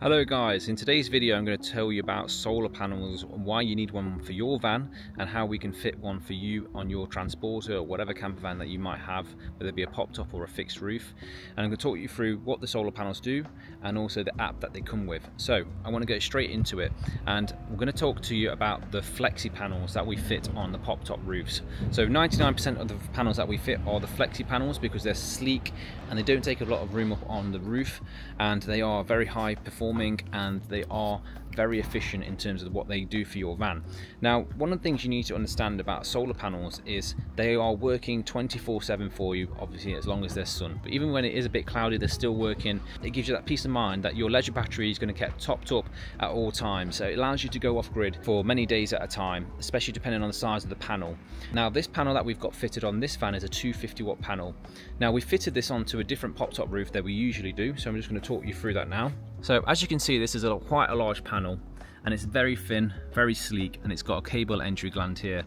Hello guys, in today's video I'm going to tell you about solar panels, and why you need one for your van and how we can fit one for you on your transporter or whatever camper van that you might have, whether it be a pop top or a fixed roof. And I'm going to talk you through what the solar panels do and also the app that they come with. So I want to go straight into it and we're going to talk to you about the flexi panels that we fit on the pop top roofs. So 99% of the panels that we fit are the flexi panels because they're sleek and they don't take a lot of room up on the roof and they are very high performance performing and they are very efficient in terms of what they do for your van. Now, one of the things you need to understand about solar panels is they are working 24-7 for you, obviously as long as there's sun. But even when it is a bit cloudy, they're still working. It gives you that peace of mind that your leisure battery is going to get topped up at all times. So it allows you to go off grid for many days at a time, especially depending on the size of the panel. Now, this panel that we've got fitted on this van is a 250 watt panel. Now, we fitted this onto a different pop top roof that we usually do. So I'm just going to talk you through that now. So as you can see, this is a, quite a large panel and it's very thin, very sleek, and it's got a cable entry gland here.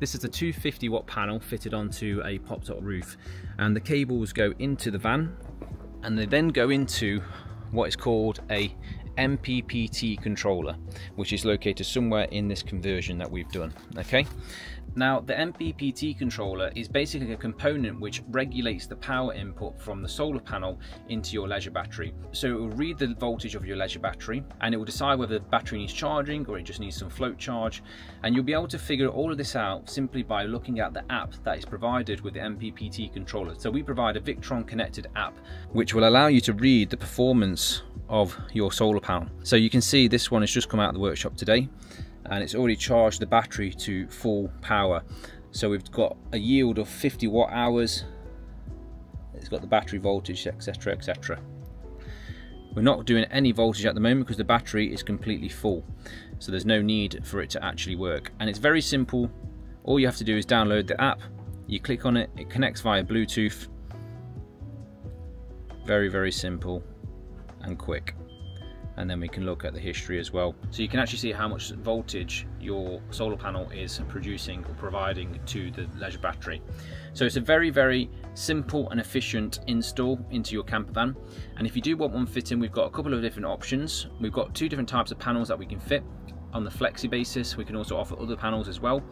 This is a 250 watt panel fitted onto a pop-top roof and the cables go into the van and they then go into what is called a MPPT controller, which is located somewhere in this conversion that we've done, okay? Now, the MPPT controller is basically a component which regulates the power input from the solar panel into your leisure battery. So it will read the voltage of your leisure battery and it will decide whether the battery needs charging or it just needs some float charge. And you'll be able to figure all of this out simply by looking at the app that is provided with the MPPT controller. So we provide a Victron connected app which will allow you to read the performance of your solar panel. So you can see this one has just come out of the workshop today and it's already charged the battery to full power. So we've got a yield of 50 watt hours. It's got the battery voltage etc etc we're not doing any voltage at the moment because the battery is completely full. So there's no need for it to actually work. And it's very simple. All you have to do is download the app. You click on it. It connects via Bluetooth. Very very simple and quick and then we can look at the history as well. So you can actually see how much voltage your solar panel is producing or providing to the leisure battery. So it's a very, very simple and efficient install into your camper van. And if you do want one fitting, we've got a couple of different options. We've got two different types of panels that we can fit on the flexi basis. We can also offer other panels as well,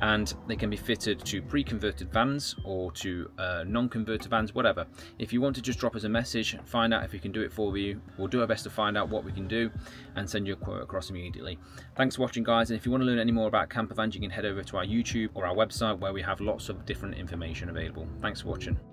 and they can be fitted to pre-converted vans or to uh, non-converted vans, whatever. If you want to just drop us a message, find out if we can do it for you. We'll do our best to find out what we can do and send you a quote across immediately. Thanks for watching, guys. And if you want to learn any more about camper vans, you can head over to our YouTube or our website where we have lots of different information available. Thanks for watching.